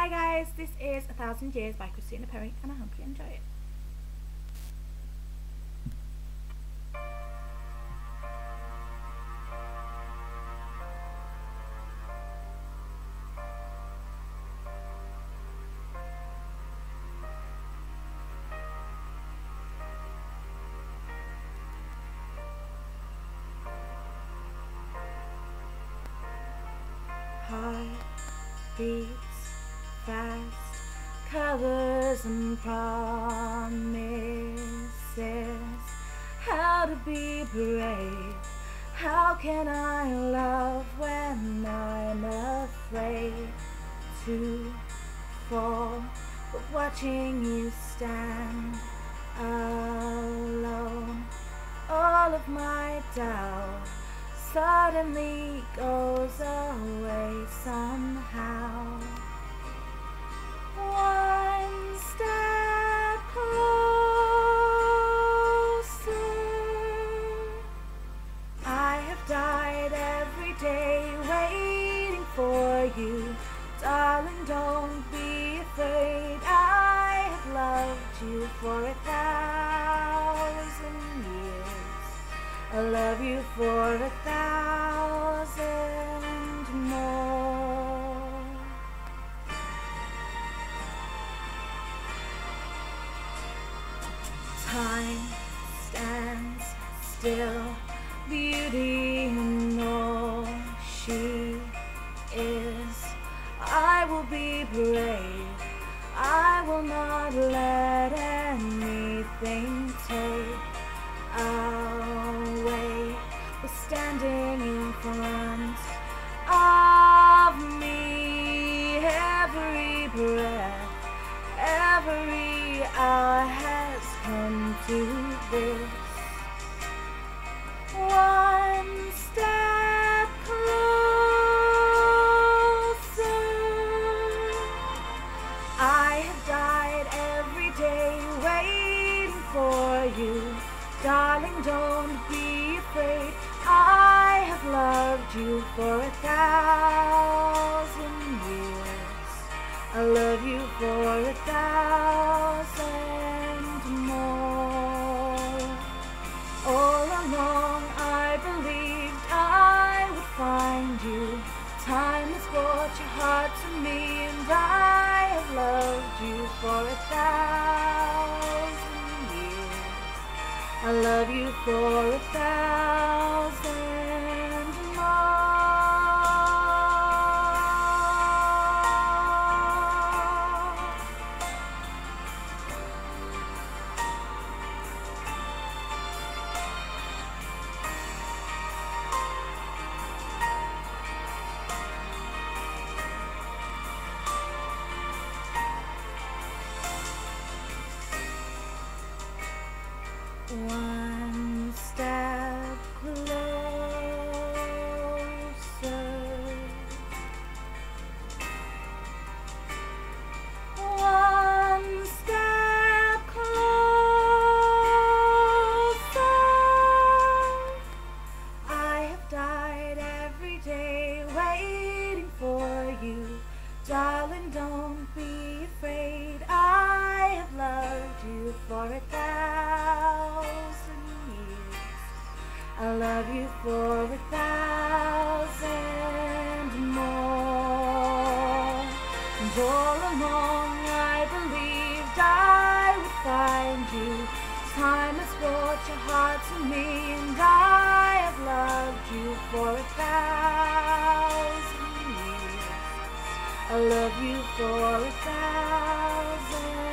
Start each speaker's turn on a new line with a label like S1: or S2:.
S1: Hi guys, this is A Thousand Years by Christina Perri and I hope you enjoy it. Beats fast, colors and promises. How to be brave? How can I love when I'm afraid to fall? But watching you stand alone, all of my doubt suddenly goes away somehow. I love you for a thousand more. Time stands still, beauty in all she is. I will be brave. I will not you. Darling, don't be afraid. I have loved you for a thousand years. I love you for a thousand more. All along I believed I would find you. Time has brought your heart to me, and I have loved you for a thousand. I love you for a thousand One for a thousand more. And all along I believed I would find you. Time has brought your heart to me, and I have loved you for a thousand years. I love you for a thousand